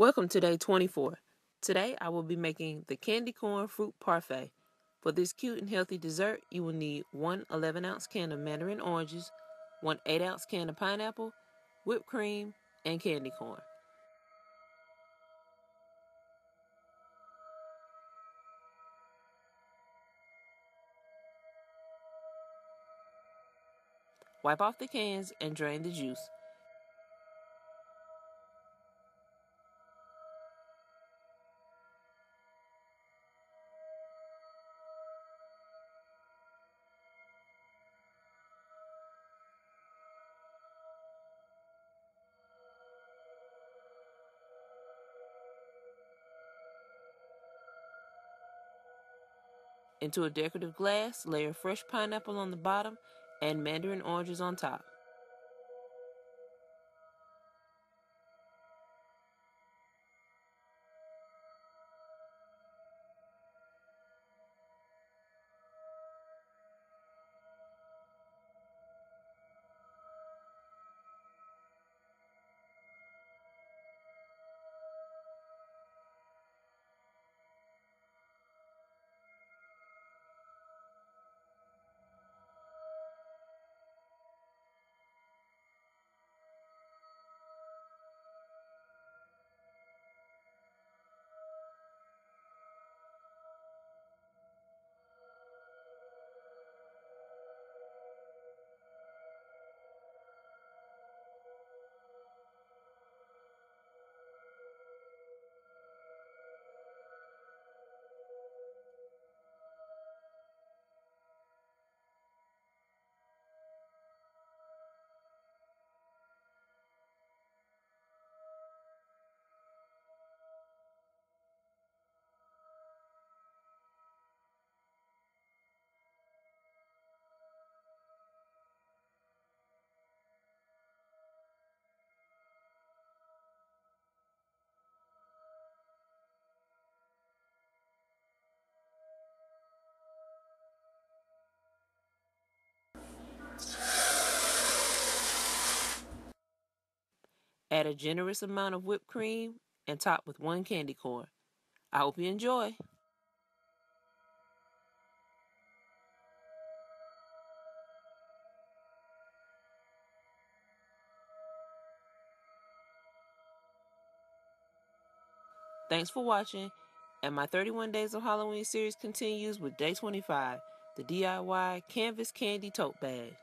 Welcome to day 24. Today I will be making the candy corn fruit parfait. For this cute and healthy dessert, you will need one 11 ounce can of mandarin oranges, one 8 ounce can of pineapple, whipped cream, and candy corn. Wipe off the cans and drain the juice. Into a decorative glass, layer fresh pineapple on the bottom and mandarin oranges on top. Add a generous amount of whipped cream and top with one candy corn. I hope you enjoy. Thanks for watching, and my 31 Days of Halloween series continues with day 25, the DIY Canvas Candy Tote Bag.